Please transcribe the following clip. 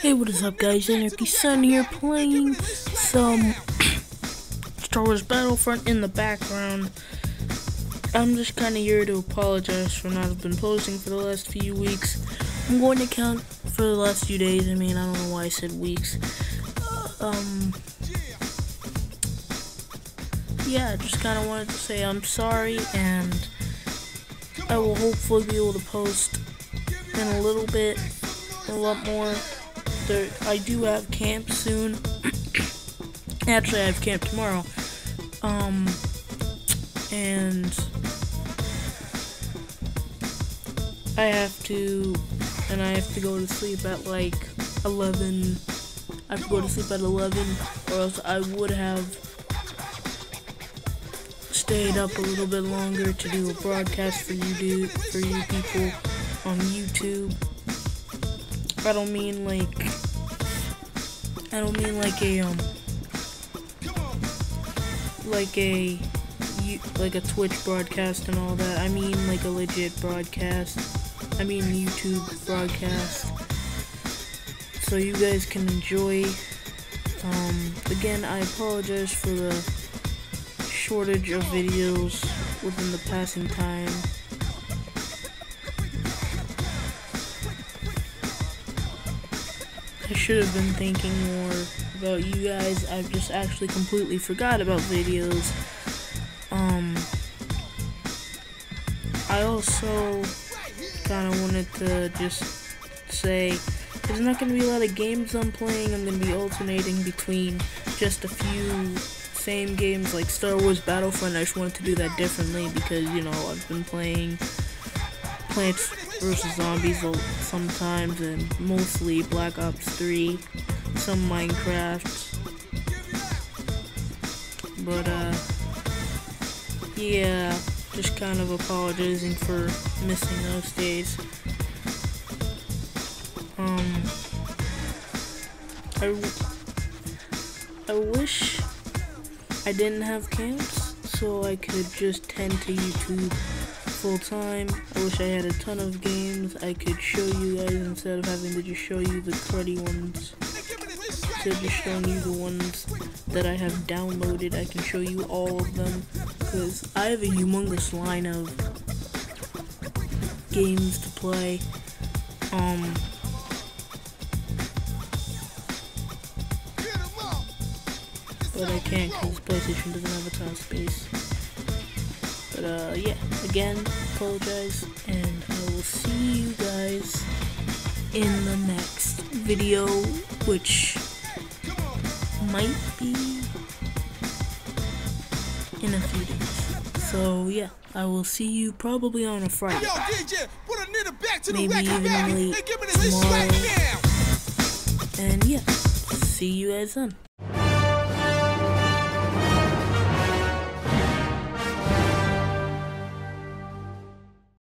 Hey, what is up, guys? Anarchy Sun here playing some Star Wars Battlefront in the background. I'm just kind of here to apologize for not have been posting for the last few weeks. I'm going to count for the last few days. I mean, I don't know why I said weeks. Uh, um, yeah, just kind of wanted to say I'm sorry, and I will hopefully be able to post in a little bit, a lot more I do have camp soon. Actually, I have camp tomorrow. Um, and I have to, and I have to go to sleep at like 11. I have to go to sleep at 11, or else I would have stayed up a little bit longer to do a broadcast for you, do for you people on YouTube. I don't mean like I don't mean like a um like a like a Twitch broadcast and all that. I mean like a legit broadcast. I mean YouTube broadcast. So you guys can enjoy. Um, again, I apologize for the shortage of videos within the passing time. I should have been thinking more about you guys. I've just actually completely forgot about videos. Um, I also kind of wanted to just say there's not going to be a lot of games I'm playing. I'm going to be alternating between just a few same games like Star Wars Battlefront. I just wanted to do that differently because, you know, I've been playing Plants vs. Zombies sometimes, and mostly Black Ops 3, some Minecraft. But, uh, yeah, just kind of apologizing for missing those days. Um, I, I wish I didn't have camps so I could just tend to YouTube full time. I wish I had a ton of games I could show you guys instead of having to just show you the cruddy ones. Instead of just showing you the ones that I have downloaded, I can show you all of them. Because I have a humongous line of games to play. Um, but I can't because PlayStation doesn't have a ton of space. But uh, yeah, again, apologize, and I will see you guys in the next video, which might be in a few days. So yeah, I will see you probably on a Friday. Maybe even late tomorrow. And yeah, see you guys then.